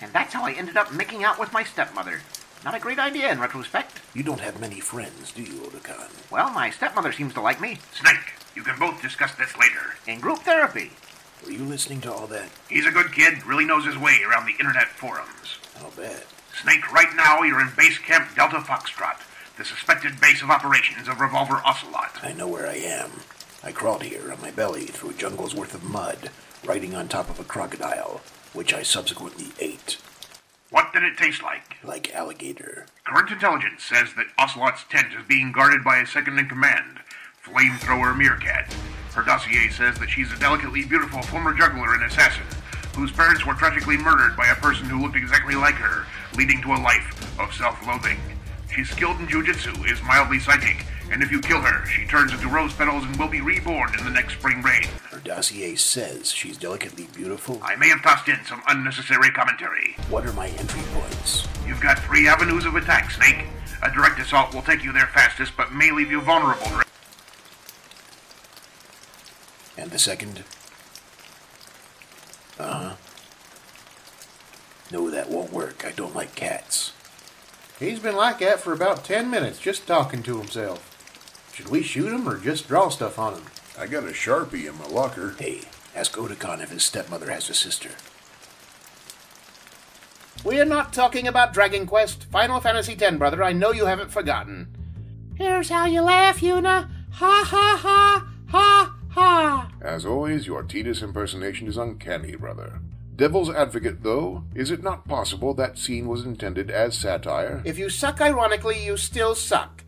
And that's how I ended up making out with my stepmother. Not a great idea in retrospect. You don't have many friends, do you, Otacon? Well, my stepmother seems to like me. Snake, you can both discuss this later. In group therapy. Were you listening to all that? He's a good kid, really knows his way around the internet forums. I'll bet. Snake, right now you're in base camp Delta Foxtrot, the suspected base of operations of Revolver Ocelot. I know where I am. I crawled here on my belly through a jungle's worth of mud, riding on top of a crocodile, which I subsequently ate. What did it taste like? Like alligator. Current intelligence says that Ocelot's tent is being guarded by a second in command, Flamethrower Meerkat. Her dossier says that she's a delicately beautiful former juggler and assassin whose parents were tragically murdered by a person who looked exactly like her, leading to a life of self-loathing. She's skilled in jujitsu, is mildly psychic, and if you kill her, she turns into rose petals and will be reborn in the next spring rain. Her dossier says she's delicately beautiful. I may have tossed in some unnecessary commentary. What are my entry points? You've got three avenues of attack, Snake. A direct assault will take you there fastest, but may leave you vulnerable. And the second? Uh huh. No, that won't work. I don't like cats. He's been like that for about ten minutes, just talking to himself. Should we shoot him or just draw stuff on him? I got a Sharpie in my locker. Hey, ask Otacon if his stepmother has a sister. We're not talking about Dragon Quest. Final Fantasy X, brother. I know you haven't forgotten. Here's how you laugh, Yuna. Ha ha ha ha ha. As always, your Tidus impersonation is uncanny, brother. Devil's advocate, though, is it not possible that scene was intended as satire? If you suck ironically, you still suck.